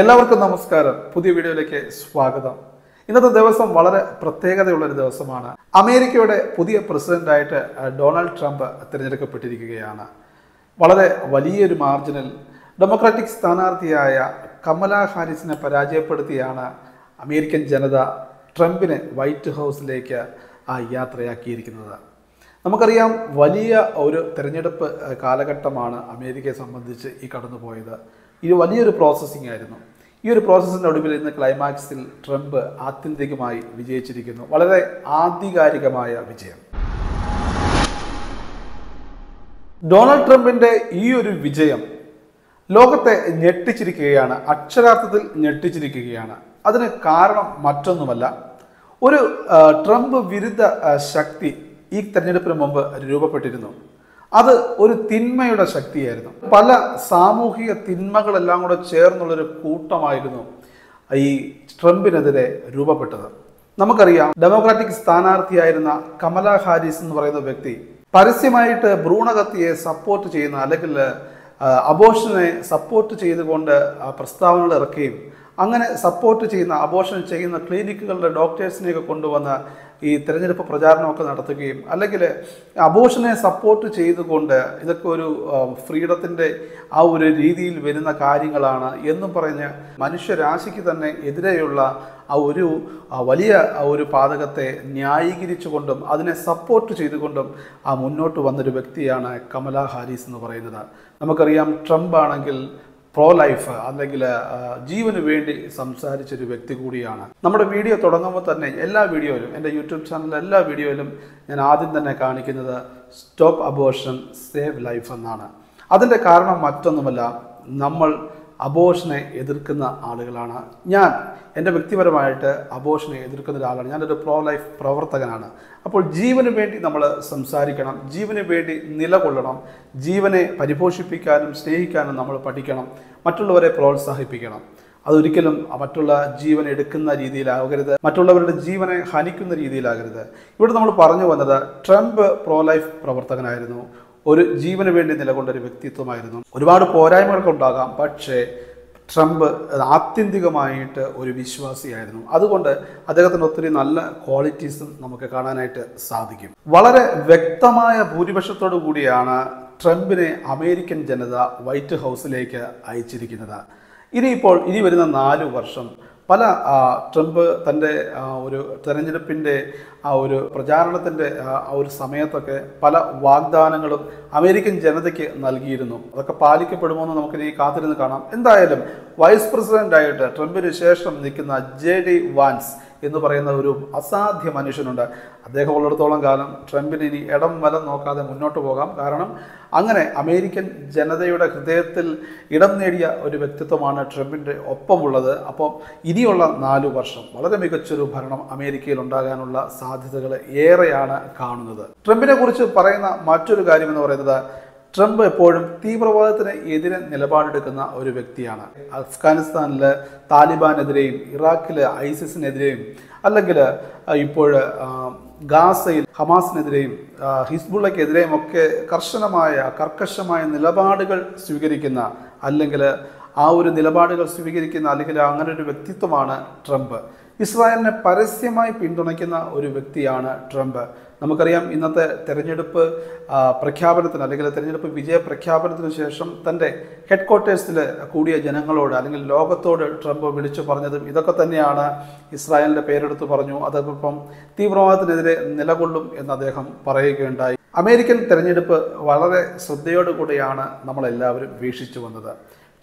എല്ലാവർക്കും നമസ്കാരം. പുതിയ വീഡിയോയിലേക്ക് സ്വാഗതം. ഇന്നത്തെ ദിവസം വളരെ പ്രത്യേകതയുള്ള ഒരു ദിവസമാണ്. അമേരിക്കയുടെ പുതിയ പ്രസിഡന്റായിട്ട് ഡൊണാൾഡ് ട്രംപ് തിരഞ്ഞെടുക്കപ്പെട്ടിരിക്കുകയാണ്. വളരെ വലിയൊരു മാർജിനിൽ ഡെമോക്രാറ്റിക് സ്ഥാനാർത്ഥിയായ കമല ഹാരിസിനെ പരാജയപ്പെടുത്തിയാണ് അമേരിക്കൻ ജനത ട്രംപിനെ വൈറ്റ് ഹൗസിലേക്ക് ആ യാത്രയാക്കിയിരിക്കുന്നത്. നമുക്കറിയാം വലിയ ഒരു തിരഞ്ഞെടുപ്പ് കാലഘട്ടമാണ് അമേരിക്കയെ സംബന്ധിച്ച് ഈ കടന്നുപോയത്. ഇത് വലിയൊരു പ്രോസസ്സിംഗ് ആയിരുന്നു. ഈ ഒരു പ്രോസസ്സിന്റെ ഒടുവിൽ ഇന്ന് ക്ലൈമാക്സിൽ ട്രംപ് ആത്യന്തികമായി വിജയിച്ചിരിക്കുന്നു. വളരെ ആധികാരികമായ വിജയം. ഡൊണാൾഡ് ട്രംപിന്റെ ഈ ഒരു വിജയം ലോകത്തെ ഞെട്ടിച്ചിരിക്കുകയാണ് അക്ഷരാർത്ഥത്തിൽ ഞെട്ടിച്ചിരിക്കുകയാണ്. അതിന് കാരണം മറ്റൊന്നുമല്ല. ഒരു ട്രംപ് വിരുദ്ധ ശക്തി ഈ തെരഞ്ഞെടുപ്പിന് മുമ്പ് രൂപപ്പെട്ടിരുന്നു. അത് ഒരു തിന്മയുടെ ശക്തിയായിരുന്നു. പല സാമൂഹിക തിന്മകളെല്ലാം കൂടെ ചേർന്നുള്ളൊരു കൂട്ടമായിരുന്നു ഈ ട്രംപിനെതിരെ രൂപപ്പെട്ടത്. നമുക്കറിയാം ഡെമോക്രാറ്റിക് സ്ഥാനാർത്ഥിയായിരുന്ന കമല ഹാരിസ് എന്ന് പറയുന്ന വ്യക്തി പരസ്യമായിട്ട് ഭ്രൂണഹത്യയെ സപ്പോർട്ട് ചെയ്യുന്ന അല്ലെങ്കിൽ അബോഷനെ സപ്പോർട്ട് ചെയ്തുകൊണ്ട് പ്രസ്താവനകൾ ഇറക്കുകയും അങ്ങനെ സപ്പോർട്ട് ചെയ്യുന്ന അബോഷൻ ചെയ്യുന്ന ക്ലിനിക്കുകളുടെ ഡോക്ടേഴ്സിനെയൊക്കെ കൊണ്ടുവന്ന് ഈ തിരഞ്ഞെടുപ്പ് പ്രചാരണമൊക്കെ നടത്തുകയും അല്ലെങ്കിൽ അബോഷനെ സപ്പോർട്ട് ചെയ്തുകൊണ്ട് ഇതൊക്കെ ഒരു ഫ്രീഡത്തിന്റെ ആ ഒരു രീതിയിൽ വരുന്ന കാര്യങ്ങളാണ് എന്നും പറഞ്ഞ് മനുഷ്യരാശിക്ക് തന്നെ എതിരെയുള്ള ആ ഒരു വലിയ ഒരു പാതകത്തെ ന്യായീകരിച്ചുകൊണ്ടും അതിനെ സപ്പോർട്ട് ചെയ്തുകൊണ്ടും ആ മുന്നോട്ട് വന്നൊരു വ്യക്തിയാണ് കമലാ ഹാരിസ് എന്ന് പറയുന്നത്. നമുക്കറിയാം ട്രംപ് ആണെങ്കിൽ പ്രോ ലൈഫ് അല്ലെങ്കിൽ ജീവന് വേണ്ടി സംസാരിച്ചൊരു വ്യക്തി കൂടിയാണ്. നമ്മുടെ വീഡിയോ തുടങ്ങുമ്പോൾ തന്നെ എല്ലാ വീഡിയോയിലും എന്റെ യൂട്യൂബ് ചാനലിലെ എല്ലാ വീഡിയോയിലും ഞാൻ ആദ്യം തന്നെ കാണിക്കുന്നത് സ്റ്റോപ്പ് അബോർഷൻ സേവ് ലൈഫ് എന്നാണ്. അതിന്റെ കാരണം മറ്റൊന്നുമല്ല നമ്മൾ അബോഷനെ എതിർക്കുന്ന ആളുകളാണ്. ഞാൻ എന്റെ വ്യക്തിപരമായിട്ട് അബോഷനെ എതിർക്കുന്ന ഒരാളാണ്. ഞാനൊരു പ്രോ ലൈഫ് പ്രവർത്തകനാണ്. അപ്പോൾ ജീവന് വേണ്ടി നമ്മൾ സംസാരിക്കണം. ജീവന് വേണ്ടി നിലകൊള്ളണം. ജീവനെ പരിപോഷിപ്പിക്കാനും സ്നേഹിക്കാനും നമ്മൾ പഠിക്കണം. മറ്റുള്ളവരെ പ്രോത്സാഹിപ്പിക്കണം. അതൊരിക്കലും മറ്റുള്ള ജീവൻ എടുക്കുന്ന രീതിയിലാകരുത് മറ്റുള്ളവരുടെ ജീവനെ ഹനിക്കുന്ന രീതിയിലാകരുത്. ഇവിടെ നമ്മൾ പറഞ്ഞു വന്നത് ട്രംപ് പ്രോ ലൈഫ് പ്രവർത്തകനായിരുന്നു. ഒരു ജീവന് വേണ്ടി നിലകൊണ്ട ഒരു വ്യക്തിത്വമായിരുന്നു. ഒരുപാട് പോരായ്മകളൊക്കെ ഉണ്ടാകാം പക്ഷേ ട്രംപ് ആത്യന്തികമായിട്ട് ഒരു വിശ്വാസിയായിരുന്നു. അതുകൊണ്ട് അദ്ദേഹത്തിന് ഒത്തിരി നല്ല ക്വാളിറ്റീസും നമുക്ക് കാണാനായിട്ട് സാധിക്കും. വളരെ വ്യക്തമായ ഭൂരിപക്ഷത്തോടു കൂടിയാണ് ട്രംപിനെ അമേരിക്കൻ ജനത വൈറ്റ് ഹൗസിലേക്ക് അയച്ചിരിക്കുന്നത്. ഇനിയിപ്പോൾ ഇനി വരുന്ന നാല് വർഷം പല ട്രംപ് തന്റെ ഒരു തെരഞ്ഞെടുപ്പിന്റെ ആ ഒരു പ്രചാരണത്തിന്റെ ആ ആ ഒരു സമയത്തൊക്കെ പല വാഗ്ദാനങ്ങളും അമേരിക്കൻ ജനതയ്ക്ക് നൽകിയിരുന്നു. അതൊക്കെ പാലിക്കപ്പെടുമോ എന്ന് നമുക്കിനി കാത്തിരുന്ന് കാണാം. എന്തായാലും വൈസ് പ്രസിഡന്റായിട്ട് ട്രംപിന് ശേഷം നിൽക്കുന്ന ജെ ഡി വാൻസ് എന്ന് പറയുന്ന ഒരു അസാധ്യ മനുഷ്യനുണ്ട്. അദ്ദേഹം ഉള്ളിടത്തോളം കാലം ട്രംപിന് ഇനി ഇടം വലം നോക്കാതെ മുന്നോട്ട് പോകാം. കാരണം അങ്ങനെ അമേരിക്കൻ ജനതയുടെ ഹൃദയത്തിൽ ഇടം നേടിയ ഒരു വ്യക്തിത്വമാണ് ട്രംപിന്റെ ഒപ്പമുള്ളത്. അപ്പോൾ ഇനിയുള്ള നാലു വർഷം വളരെ മികച്ചൊരു ഭരണം അമേരിക്കയിൽ ഉണ്ടാകാനുള്ള സാധ്യതകൾ ഏറെയാണ് കാണുന്നത്. ട്രംപിനെ കുറിച്ച് പറയുന്ന മറ്റൊരു കാര്യം എന്ന് പറയുന്നത് ട്രംപ് എപ്പോഴും തീവ്രവാദത്തിന് എതിരെ നിലപാടെടുക്കുന്ന ഒരു വ്യക്തിയാണ്. അഫ്ഗാനിസ്ഥാനിലെ താലിബാനെതിരെയും ഇറാഖിലെ ഐസിസിനെതിരെയും അല്ലെങ്കിൽ ഇപ്പോൾ ഗാസയിൽ ഹമാസിനെതിരെയും ഹിസ്ബുള്ളയ്ക്കെതിരെയും ഒക്കെ കർശനമായ കർക്കശമായ നിലപാടുകൾ സ്വീകരിക്കുന്ന അല്ലെങ്കിൽ ആ ഒരു നിലപാടുകൾ സ്വീകരിക്കുന്ന അല്ലെങ്കിൽ അങ്ങനെ ഒരു വ്യക്തിത്വമാണ് ട്രംപ്. ഇസ്രായേലിനെ പരസ്യമായി പിന്തുണയ്ക്കുന്ന ഒരു വ്യക്തിയാണ് ട്രംപ്. നമുക്കറിയാം ഇന്നത്തെ തെരഞ്ഞെടുപ്പ് പ്രഖ്യാപനത്തിന് അല്ലെങ്കിൽ തെരഞ്ഞെടുപ്പ് വിജയ പ്രഖ്യാപനത്തിന് ശേഷം തന്റെ ഹെഡ് ക്വാർട്ടേഴ്സിൽ കൂടിയ ജനങ്ങളോട് അല്ലെങ്കിൽ ലോകത്തോട് ട്രംപ് വിളിച്ചു പറഞ്ഞതും ഇതൊക്കെ തന്നെയാണ് ഇസ്രായേലിന്റെ പേരെടുത്ത് പറഞ്ഞു. അതോടൊപ്പം തീവ്രവാദത്തിനെതിരെ നിലകൊള്ളും എന്ന് അദ്ദേഹം പറയുകയുണ്ടായി. അമേരിക്കൻ തെരഞ്ഞെടുപ്പ് വളരെ ശ്രദ്ധയോടുകൂടിയാണ് നമ്മളെല്ലാവരും വീക്ഷിച്ചു വന്നത്.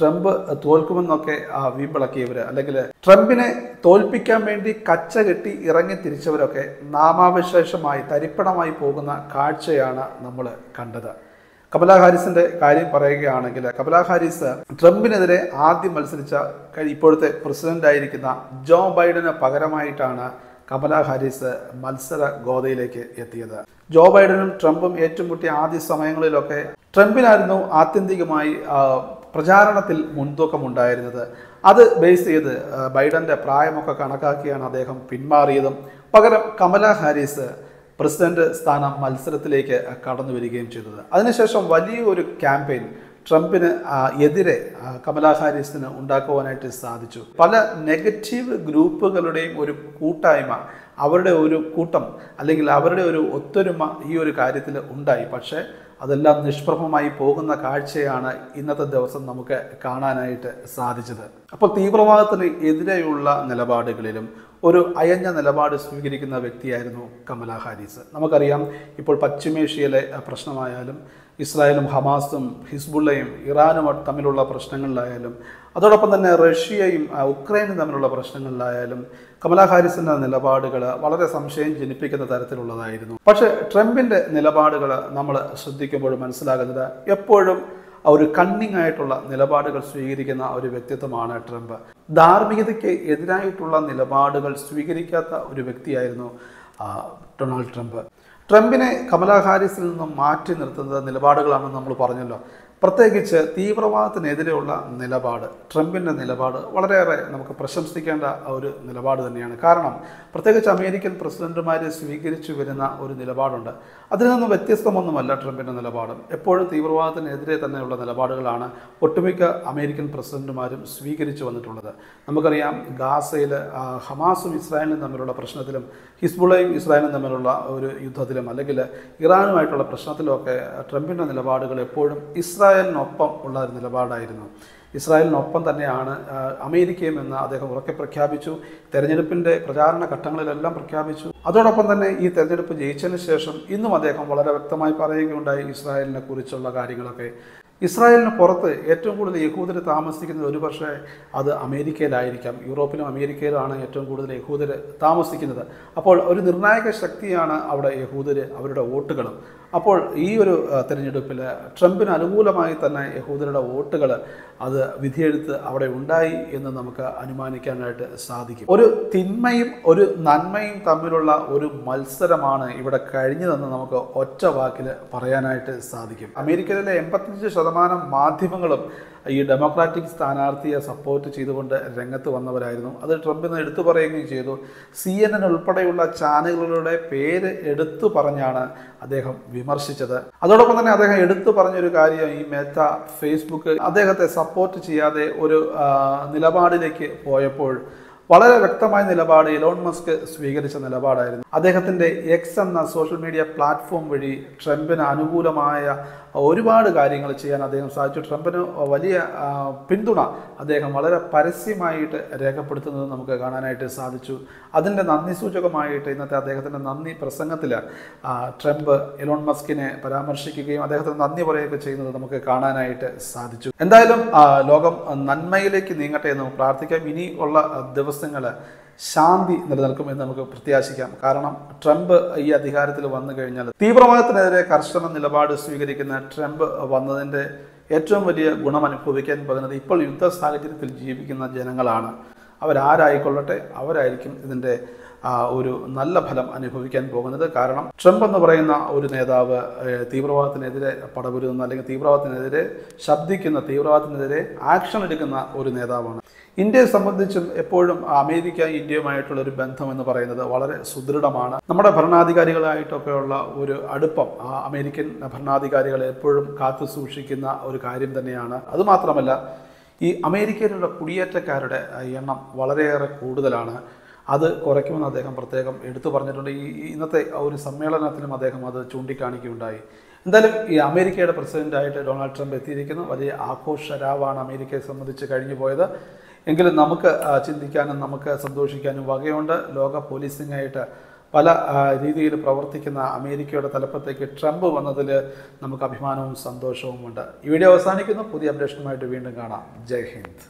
ട്രംപ് തോൽക്കുമെന്നൊക്കെ വീമ്പിളക്കിയവർ അല്ലെങ്കിൽ ട്രംപിനെ തോൽപ്പിക്കാൻ വേണ്ടി കച്ച കെട്ടി ഇറങ്ങി തിരിച്ചവരൊക്കെ നാമാവിശേഷമായി തരിപ്പണമായി പോകുന്ന കാഴ്ചയാണ് നമ്മൾ കണ്ടത്. കമലാ ഹാരിസിന്റെ കാര്യം പറയുകയാണെങ്കിൽ കമലാ ഹാരിസ് ട്രംപിനെതിരെ ആദ്യം മത്സരിച്ച ഇപ്പോഴത്തെ പ്രസിഡന്റ് ആയിരിക്കുന്ന ജോ ബൈഡന് പകരമായിട്ടാണ് കമലാ ഹാരിസ് മത്സര ഗോതയിലേക്ക് എത്തിയത്. ജോ ബൈഡനും ട്രംപും ഏറ്റുമുട്ടിയ ആദ്യ സമയങ്ങളിലൊക്കെ ട്രംപിനായിരുന്നു ആത്യന്തികമായി പ്രചാരണത്തിൽ മുൻതൂക്കമുണ്ടായിരുന്നത്. അത് ബേസ് ചെയ്ത് ബൈഡന്റെ പ്രായമൊക്കെ കണക്കാക്കിയാണ് അദ്ദേഹം പിന്മാറിയതും. പകരം കമല ഹാരിസ് പ്രസിഡന്റ് സ്ഥാനം മത്സരത്തിലേക്ക് കടന്നു വരികയും ചെയ്തത്. അതിനുശേഷം വലിയൊരു ക്യാമ്പയിൻ ട്രംപിന് എതിരെ കമലാ ഹാരിസിന് ഉണ്ടാക്കുവാനായിട്ട് സാധിച്ചു. പല നെഗറ്റീവ് ഗ്രൂപ്പുകളുടെയും ഒരു കൂട്ടായ്മ അവരുടെ ഒരു കൂട്ടം അല്ലെങ്കിൽ അവരുടെ ഒരു ഒത്തൊരുമ ഈ ഒരു കാര്യത്തിൽ ഉണ്ടായി. പക്ഷേ അതെല്ലാം നിഷ്പ്രഭമായി പോകുന്ന കാഴ്ചയാണ് ഇന്നത്തെ ദിവസം നമുക്ക് കാണാനായിട്ട് സാധിച്ചത്. അപ്പോൾ തീവ്രവാദത്തിന് എതിരെയുള്ള നിലപാടുകളിലും ഒരു അയഞ്ഞ നിലപാട് സ്വീകരിക്കുന്ന വ്യക്തിയായിരുന്നു കമലാ ഹാരിസ്. നമുക്കറിയാം ഇപ്പോൾ പശ്ചിമേഷ്യയിലെ പ്രശ്നമായാലും ഇസ്രായേലും ഹമാസും ഹിസ്ബുള്ളയും ഇറാനും തമ്മിലുള്ള പ്രശ്നങ്ങളിലായാലും അതോടൊപ്പം തന്നെ റഷ്യയും ഉക്രൈനും തമ്മിലുള്ള പ്രശ്നങ്ങളിലായാലും കമലാ ഹാരിസിന്റെ നിലപാടുകൾ വളരെ സംശയം ജനിപ്പിക്കുന്ന തരത്തിലുള്ളതായിരുന്നു. പക്ഷെ ട്രംപിന്റെ നിലപാടുകൾ നമ്മൾ ശ്രദ്ധിക്കുമ്പോൾ മനസ്സിലാകുന്നത് എപ്പോഴും ഒരു കണ്ണിങ് ആയിട്ടുള്ള നിലപാടുകൾ സ്വീകരിക്കുന്ന ഒരു വ്യക്തിത്വമാണ് ട്രംപ്. ധാർമ്മികതയ്ക്ക് എതിരായിട്ടുള്ള നിലപാടുകൾ സ്വീകരിക്കാത്ത ഒരു വ്യക്തിയായിരുന്നു ഡൊണാൾഡ് ട്രംപ്. ട്രംപിനെ കമലാ ഹാരിസിൽ നിന്നും മാറ്റി നിർത്തുന്നത് നിലപാടുകളാണെന്ന് നമ്മൾ പറഞ്ഞല്ലോ. പ്രത്യേകിച്ച് തീവ്രവാദത്തിനെതിരെയുള്ള നിലപാട് ട്രംപിന്റെ നിലപാട് വളരെയേറെ നമുക്ക് പ്രശംസിക്കേണ്ട ഒരു നിലപാട് തന്നെയാണ്. കാരണം പ്രത്യേകിച്ച് അമേരിക്കൻ പ്രസിഡന്റുമാർ സ്വീകരിച്ചു വരുന്ന ഒരു നിലപാടുണ്ട്. അതിൽ നിന്ന് വ്യത്യസ്തമൊന്നുമല്ല ട്രംപിന്റെ നിലപാട്. എപ്പോഴും തീവ്രവാദത്തിനെതിരെ തന്നെയുള്ള നിലപാടുകളാണ് ഒട്ടുമിക്ക അമേരിക്കൻ പ്രസിഡന്റുമാരും സ്വീകരിച്ചു വന്നിട്ടുള്ളത്. നമുക്കറിയാം ഗാസയിൽ ഹമാസും ഇസ്രായേലും തമ്മിലുള്ള പ്രശ്നത്തിലും ഹിസ്ബുളയും ഇസ്രായേലും തമ്മിലുള്ള ഒരു യുദ്ധത്തിലും അല്ലെങ്കിൽ ഇറാനുമായിട്ടുള്ള പ്രശ്നത്തിലുമൊക്കെ ട്രംപിന്റെ നിലപാടുകൾ എപ്പോഴും ഇസ്രായേലിനൊപ്പം ഉള്ള ഒരു നിലപാടായിരുന്നു. ഇസ്രായേലിനൊപ്പം തന്നെയാണ് അമേരിക്കയും എന്ന് അദ്ദേഹം ഉറക്കെ പ്രഖ്യാപിച്ചു. തെരഞ്ഞെടുപ്പിന്റെ പ്രചാരണ ഘട്ടങ്ങളിലെല്ലാം പ്രഖ്യാപിച്ചു. അതോടൊപ്പം തന്നെ ഈ തെരഞ്ഞെടുപ്പ് ജയിച്ചതിന് ശേഷം ഇന്നും അദ്ദേഹം വളരെ വ്യക്തമായി പറയുകയുണ്ടായി ഇസ്രായേലിനെ കുറിച്ചുള്ള കാര്യങ്ങളൊക്കെ. ഇസ്രായേലിന് പുറത്ത് ഏറ്റവും കൂടുതൽ യഹൂദർ താമസിക്കുന്നത് ഒരുപക്ഷെ അത് അമേരിക്കയിലായിരിക്കാം. യൂറോപ്പിലും അമേരിക്കയിലാണ് ഏറ്റവും കൂടുതൽ യഹൂദർ താമസിക്കുന്നത്. അപ്പോൾ ഒരു നിർണായക ശക്തിയാണ് അവിടെ യഹൂദർ അവരുടെ വോട്ടുകളും. അപ്പോൾ ഈ ഒരു തിരഞ്ഞെടുപ്പിൽ ട്രംപിന് അനുകൂലമായി തന്നെ യഹൂദരുടെ വോട്ടുകൾ അത് വിധിയെഴുത്ത് അവിടെ ഉണ്ടായി എന്ന് നമുക്ക് അനുമാനിക്കാനായിട്ട് സാധിക്കും. ഒരു തിന്മയും ഒരു നന്മയും തമ്മിലുള്ള ഒരു മത്സരമാണ് ഇവിടെ കഴിഞ്ഞതെന്ന് നമുക്ക് ഒറ്റ വാക്കിൽ പറയാനായിട്ട് സാധിക്കും. അമേരിക്കയിലെ എൺപത്തഞ്ച് ശതമാനം മാധ്യമങ്ങളും ഈ ഡെമോക്രാറ്റിക് സ്ഥാനാർത്ഥിയെ സപ്പോർട്ട് ചെയ്തുകൊണ്ട് രംഗത്ത് വന്നവരായിരുന്നു. അത് ട്രംപിന് എടുത്തു പറയുകയും ചെയ്തു. സി എൻ എൻ ഉൾപ്പെടെയുള്ള ചാനലുകളുടെ പേര് എടുത്തു പറഞ്ഞാണ് അദ്ദേഹം വിമർശിച്ചത്. അതോടൊപ്പം തന്നെ അദ്ദേഹം എടുത്തു പറഞ്ഞൊരു കാര്യം ഈ മേത്ത ഫേസ്ബുക്ക് അദ്ദേഹത്തെ സപ്പോർട്ട് ചെയ്യാതെ ഒരു നിലപാടിലേക്ക് പോയപ്പോൾ വളരെ വ്യക്തമായ നിലപാട് ഇലോൺ മസ്ക് സ്വീകരിച്ച നിലപാടായിരുന്നു. അദ്ദേഹത്തിന്റെ എക്സ് എന്ന സോഷ്യൽ മീഡിയ പ്ലാറ്റ്ഫോം വഴി ട്രംപിന് അനുകൂലമായ ഒരുപാട് കാര്യങ്ങൾ ചെയ്യാൻ അദ്ദേഹം സാധിച്ചു. ട്രംപിന് വലിയ പിന്തുണ അദ്ദേഹം വളരെ പരസ്യമായിട്ട് രേഖപ്പെടുത്തുന്നത് നമുക്ക് കാണാനായിട്ട് സാധിച്ചു. അതിന്റെ നന്ദി സൂചകമായിട്ട് ഇന്നത്തെ അദ്ദേഹത്തിന്റെ നന്ദി പ്രസംഗത്തിൽ ട്രംപ് എലോൺ മസ്കിനെ പരാമർശിക്കുകയും അദ്ദേഹത്തിന് നന്ദി പറയുകയൊക്കെ ചെയ്യുന്നത് നമുക്ക് കാണാനായിട്ട് സാധിച്ചു. എന്തായാലും ലോകം നന്മയിലേക്ക് നീങ്ങട്ടെ എന്ന് പ്രാർത്ഥിക്കാം. ഇനി ഉള്ള ദിവസങ്ങൾ ശാന്തി നിലനിൽക്കുമെന്ന് നമുക്ക് പ്രത്യാശിക്കാം. കാരണം ട്രംപ് ഈ അധികാരത്തിൽ വന്നു കഴിഞ്ഞാൽ തീവ്രവാദത്തിനെതിരെ കർശന നിലപാട് സ്വീകരിക്കുന്ന ട്രംപ് വന്നതിന്റെ ഏറ്റവും വലിയ ഗുണം അനുഭവിക്കാൻ പോകുന്നത് ഇപ്പോൾ യുദ്ധ സാഹചര്യത്തിൽ ജീവിക്കുന്ന ജനങ്ങളാണ്. അവരാരായിക്കൊള്ളട്ടെ അവരായിരിക്കും ഇതിന്റെ ഒരു നല്ല ഫലം അനുഭവിക്കാൻ പോകുന്നത്. കാരണം ട്രംപ് എന്ന് പറയുന്ന ഒരു നേതാവ് തീവ്രവാദത്തിനെതിരെ പടപുരുന്ന അല്ലെങ്കിൽ തീവ്രവാദത്തിനെതിരെ ശബ്ദിക്കുന്ന തീവ്രവാദത്തിനെതിരെ ആക്ഷൻ എടുക്കുന്ന ഒരു നേതാവാണ്. ഇന്ത്യയെ സംബന്ധിച്ചും എപ്പോഴും അമേരിക്ക ഇന്ത്യയുമായിട്ടുള്ള ഒരു ബന്ധം എന്ന് പറയുന്നത് വളരെ സുദൃഢമാണ്. നമ്മുടെ ഭരണാധികാരികളായിട്ടൊക്കെയുള്ള ഒരു അടുപ്പം ആ അമേരിക്കൻ ഭരണാധികാരികൾ എപ്പോഴും കാത്തു സൂക്ഷിക്കുന്ന ഒരു കാര്യം തന്നെയാണ്. അതുമാത്രമല്ല ഈ അമേരിക്കയിലുള്ള കുടിയേറ്റക്കാരുടെ എണ്ണം വളരെയേറെ കൂടുതലാണ്. അത് കുറയ്ക്കുമെന്ന് അദ്ദേഹം പ്രത്യേകം എടുത്തു പറഞ്ഞിട്ടുണ്ട്. ഈ ഇന്നത്തെ ഒരു സമ്മേളനത്തിലും അദ്ദേഹം അത് ചൂണ്ടിക്കാണിക്കുകയുണ്ടായി. എന്തായാലും ഈ അമേരിക്കയുടെ പ്രസിഡന്റായിട്ട് ഡൊണാൾഡ് ട്രംപ് എത്തിയിരിക്കുന്നു. വലിയ ആഘോഷരാവാണ് അമേരിക്കയെ സംബന്ധിച്ച് കഴിഞ്ഞു പോയത് എങ്കിലും നമുക്ക് ചിന്തിക്കാനും നമുക്ക് സന്തോഷിക്കാനും വകയുണ്ട്. ലോക പോലീസിംഗായിട്ട് പല രീതിയിൽ പ്രവർത്തിക്കുന്ന അമേരിക്കയുടെ തലപ്പത്തേക്ക് ട്രംപ് വന്നതിൽ നമുക്ക് അഭിമാനവും സന്തോഷവും ഉണ്ട്. ഈ വീഡിയോ അവസാനിക്കുന്നു. പുതിയ അപ്ഡേഷനുമായിട്ട് വീണ്ടും കാണാം. ജയ് ഹിന്ദ്.